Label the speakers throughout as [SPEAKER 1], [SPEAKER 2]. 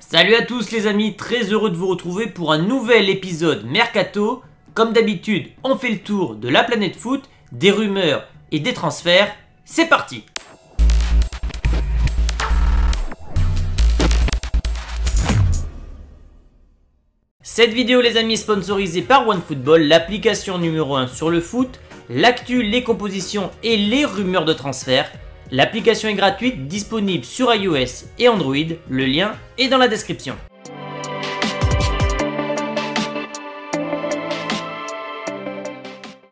[SPEAKER 1] Salut à tous les amis, très heureux de vous retrouver pour un nouvel épisode Mercato. Comme d'habitude, on fait le tour de la planète foot, des rumeurs et des transferts. C'est parti Cette vidéo les amis est sponsorisée par OneFootball, l'application numéro 1 sur le foot, l'actu, les compositions et les rumeurs de transfert. L'application est gratuite, disponible sur iOS et Android, le lien est dans la description.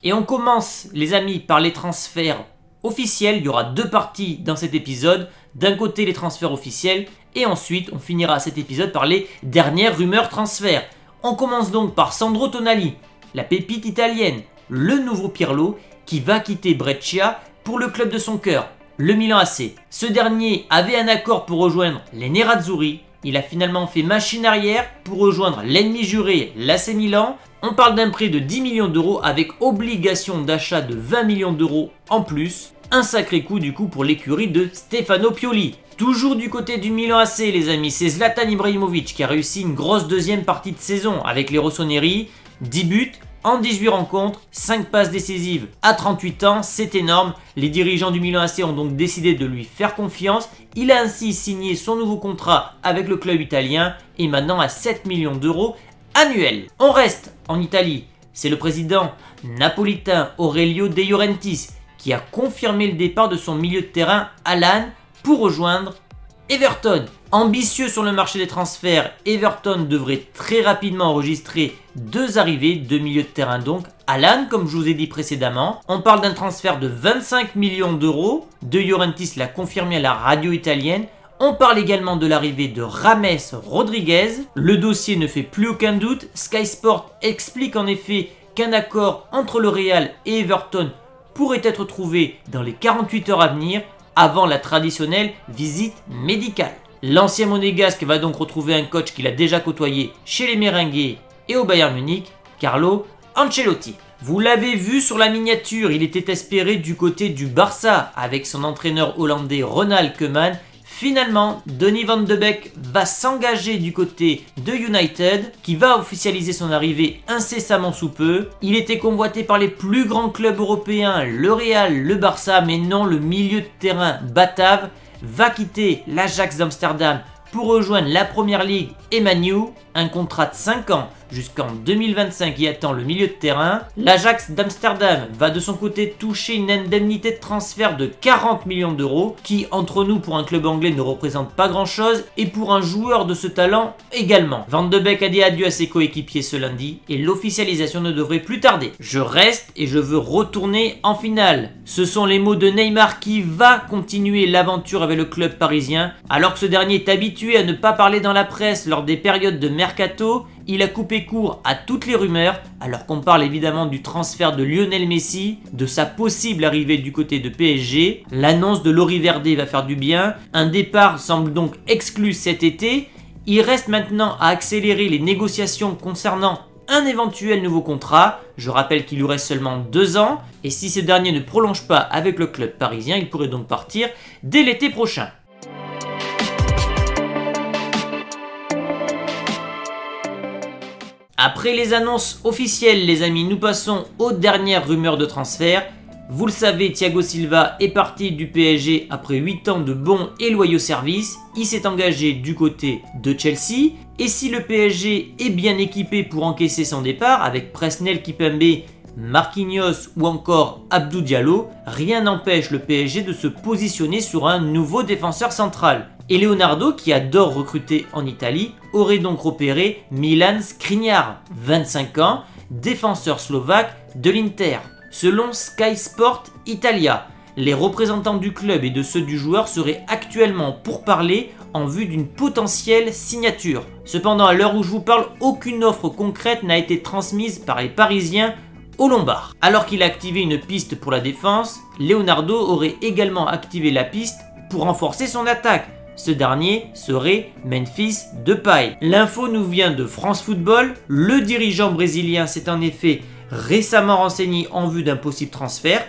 [SPEAKER 1] Et on commence les amis par les transferts officiels, il y aura deux parties dans cet épisode, d'un côté les transferts officiels et ensuite on finira cet épisode par les dernières rumeurs transferts. On commence donc par Sandro Tonali, la pépite italienne, le nouveau Pirlo qui va quitter Breccia pour le club de son cœur, le Milan AC. Ce dernier avait un accord pour rejoindre les Nerazzurri. Il a finalement fait machine arrière pour rejoindre l'ennemi juré, l'AC Milan. On parle d'un prix de 10 millions d'euros avec obligation d'achat de 20 millions d'euros en plus. Un sacré coup du coup pour l'écurie de Stefano Pioli. Toujours du côté du Milan AC les amis, c'est Zlatan Ibrahimovic qui a réussi une grosse deuxième partie de saison avec les Rossoneri. 10 buts, en 18 rencontres, 5 passes décisives à 38 ans, c'est énorme. Les dirigeants du Milan AC ont donc décidé de lui faire confiance. Il a ainsi signé son nouveau contrat avec le club italien et maintenant à 7 millions d'euros annuels. On reste en Italie. C'est le président napolitain Aurelio De Laurentiis qui a confirmé le départ de son milieu de terrain Alan pour rejoindre Everton. Ambitieux sur le marché des transferts, Everton devrait très rapidement enregistrer deux arrivées, deux milieux de terrain donc. Alan, comme je vous ai dit précédemment, on parle d'un transfert de 25 millions d'euros. De Llorentis l'a confirmé à la radio italienne. On parle également de l'arrivée de Rames Rodriguez. Le dossier ne fait plus aucun doute. Sky Sport explique en effet qu'un accord entre le Real et Everton pourrait être trouvé dans les 48 heures à venir avant la traditionnelle visite médicale. L'ancien monégasque va donc retrouver un coach qu'il a déjà côtoyé chez les Merengues et au Bayern Munich, Carlo Ancelotti. Vous l'avez vu sur la miniature, il était espéré du côté du Barça avec son entraîneur hollandais Ronald Koeman Finalement, Denis Van de Beek va s'engager du côté de United, qui va officialiser son arrivée incessamment sous peu. Il était convoité par les plus grands clubs européens, le Real, le Barça, mais non, le milieu de terrain Batav va quitter l'Ajax d'Amsterdam pour rejoindre la Première Ligue et Manu, un contrat de 5 ans jusqu'en 2025 qui attend le milieu de terrain. L'Ajax d'Amsterdam va de son côté toucher une indemnité de transfert de 40 millions d'euros qui entre nous pour un club anglais ne représente pas grand chose et pour un joueur de ce talent également. Van de Beek a dit adieu à ses coéquipiers ce lundi et l'officialisation ne devrait plus tarder. Je reste et je veux retourner en finale. Ce sont les mots de Neymar qui va continuer l'aventure avec le club parisien alors que ce dernier est habitué à ne pas parler dans la presse lors des périodes de mercato il a coupé court à toutes les rumeurs, alors qu'on parle évidemment du transfert de Lionel Messi, de sa possible arrivée du côté de PSG. L'annonce de Lori Verde va faire du bien. Un départ semble donc exclu cet été. Il reste maintenant à accélérer les négociations concernant un éventuel nouveau contrat. Je rappelle qu'il lui reste seulement deux ans. Et si ce dernier ne prolonge pas avec le club parisien, il pourrait donc partir dès l'été prochain. Après les annonces officielles, les amis, nous passons aux dernières rumeurs de transfert. Vous le savez, Thiago Silva est parti du PSG après 8 ans de bons et loyaux services. Il s'est engagé du côté de Chelsea. Et si le PSG est bien équipé pour encaisser son départ, avec Presnel Kipembe, Marquinhos ou encore Abdou Diallo, rien n'empêche le PSG de se positionner sur un nouveau défenseur central. Et Leonardo, qui adore recruter en Italie, aurait donc repéré Milan Skriniar, 25 ans, défenseur slovaque de l'Inter. Selon Sky Sport Italia, les représentants du club et de ceux du joueur seraient actuellement pour parler en vue d'une potentielle signature. Cependant, à l'heure où je vous parle, aucune offre concrète n'a été transmise par les Parisiens au Lombard. Alors qu'il a activé une piste pour la défense, Leonardo aurait également activé la piste pour renforcer son attaque. Ce dernier serait Memphis Depay. L'info nous vient de France Football. Le dirigeant brésilien s'est en effet récemment renseigné en vue d'un possible transfert.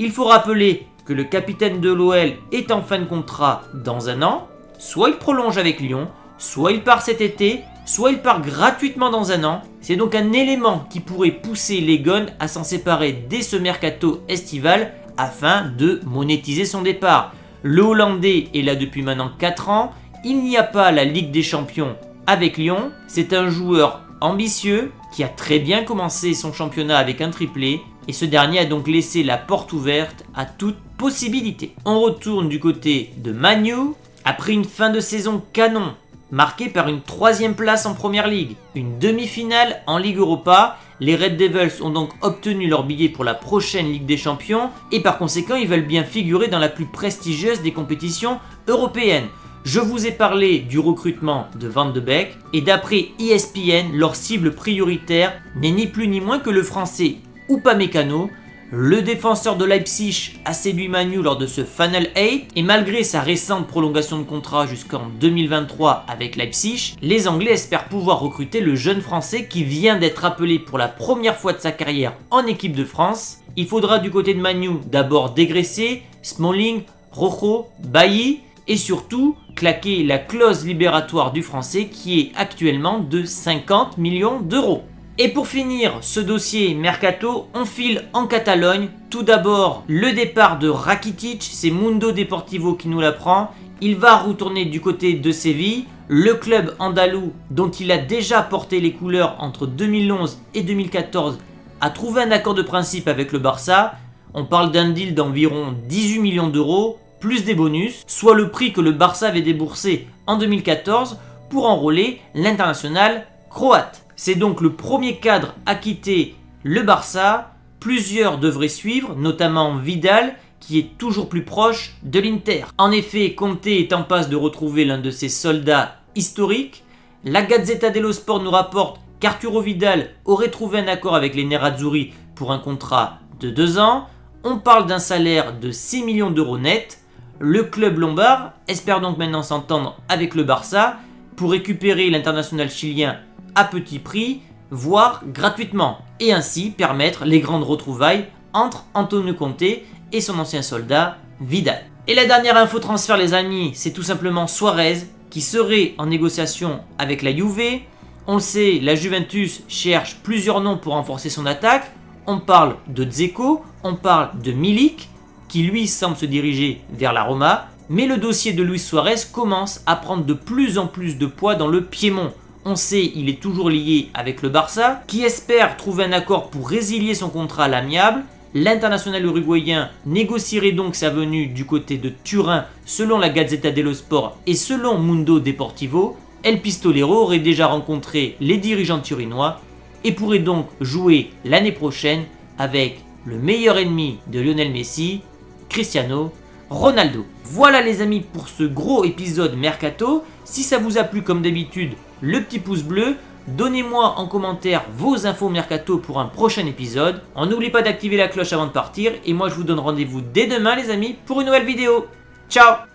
[SPEAKER 1] Il faut rappeler que le capitaine de l'OL est en fin de contrat dans un an. Soit il prolonge avec Lyon, soit il part cet été, soit il part gratuitement dans un an. C'est donc un élément qui pourrait pousser les à s'en séparer dès ce mercato estival afin de monétiser son départ. Le Hollandais est là depuis maintenant 4 ans, il n'y a pas la Ligue des Champions avec Lyon, c'est un joueur ambitieux qui a très bien commencé son championnat avec un triplé. Et ce dernier a donc laissé la porte ouverte à toute possibilité. On retourne du côté de Manu, après une fin de saison canon marquée par une troisième place en Première Ligue, une demi-finale en Ligue Europa, les Red Devils ont donc obtenu leur billet pour la prochaine Ligue des Champions et par conséquent ils veulent bien figurer dans la plus prestigieuse des compétitions européennes. Je vous ai parlé du recrutement de Van de Beek et d'après ESPN, leur cible prioritaire n'est ni plus ni moins que le français Upamecano, le défenseur de Leipzig a séduit Manu lors de ce Final 8 et malgré sa récente prolongation de contrat jusqu'en 2023 avec Leipzig, les Anglais espèrent pouvoir recruter le jeune français qui vient d'être appelé pour la première fois de sa carrière en équipe de France. Il faudra du côté de Manu d'abord dégraisser Smalling, Rojo, Bailly et surtout claquer la clause libératoire du français qui est actuellement de 50 millions d'euros. Et pour finir ce dossier Mercato, on file en Catalogne. Tout d'abord, le départ de Rakitic, c'est Mundo Deportivo qui nous l'apprend. Il va retourner du côté de Séville, le club andalou dont il a déjà porté les couleurs entre 2011 et 2014 a trouvé un accord de principe avec le Barça. On parle d'un deal d'environ 18 millions d'euros, plus des bonus, soit le prix que le Barça avait déboursé en 2014 pour enrôler l'international croate. C'est donc le premier cadre à quitter le Barça. Plusieurs devraient suivre, notamment Vidal, qui est toujours plus proche de l'Inter. En effet, Conte est en passe de retrouver l'un de ses soldats historiques. La Gazzetta dello Sport nous rapporte qu'Arturo Vidal aurait trouvé un accord avec les Nerazzurri pour un contrat de 2 ans. On parle d'un salaire de 6 millions d'euros net. Le club lombard espère donc maintenant s'entendre avec le Barça pour récupérer l'international chilien à petit prix, voire gratuitement, et ainsi permettre les grandes retrouvailles entre Antonio Conte et son ancien soldat Vidal. Et la dernière info transfert les amis, c'est tout simplement Suarez qui serait en négociation avec la Juve. On le sait, la Juventus cherche plusieurs noms pour renforcer son attaque. On parle de Dzeko, on parle de Milik, qui lui semble se diriger vers la Roma, mais le dossier de Luis Suarez commence à prendre de plus en plus de poids dans le Piémont. On sait il est toujours lié avec le Barça, qui espère trouver un accord pour résilier son contrat à l'amiable. L'international uruguayen négocierait donc sa venue du côté de Turin selon la Gazzetta dello Sport et selon Mundo Deportivo. El Pistolero aurait déjà rencontré les dirigeants turinois et pourrait donc jouer l'année prochaine avec le meilleur ennemi de Lionel Messi, Cristiano Ronaldo. Voilà les amis pour ce gros épisode Mercato. Si ça vous a plu comme d'habitude, le petit pouce bleu. Donnez-moi en commentaire vos infos Mercato pour un prochain épisode. On n'oublie pas d'activer la cloche avant de partir. Et moi je vous donne rendez-vous dès demain les amis pour une nouvelle vidéo. Ciao